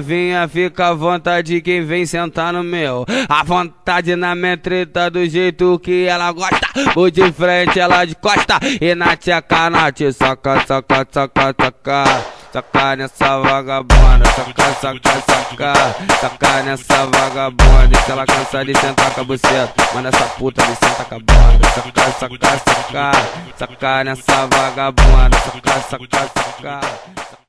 Vinha, fica à vontade quem vem sentar no meu. A vontade na minha treta do jeito que ela gosta. O de frente, ela de costa. E na tcheca, na te saca, saca, saca, saca. Saca nessa vagabunda, saca, saca, saca. Saca nessa vagabunda. Se ela cansa de sentar com a buceta, manda essa puta de sentar com a bunda. Saca, saca, saca. Saca nessa vagabunda, saca, saca, saca.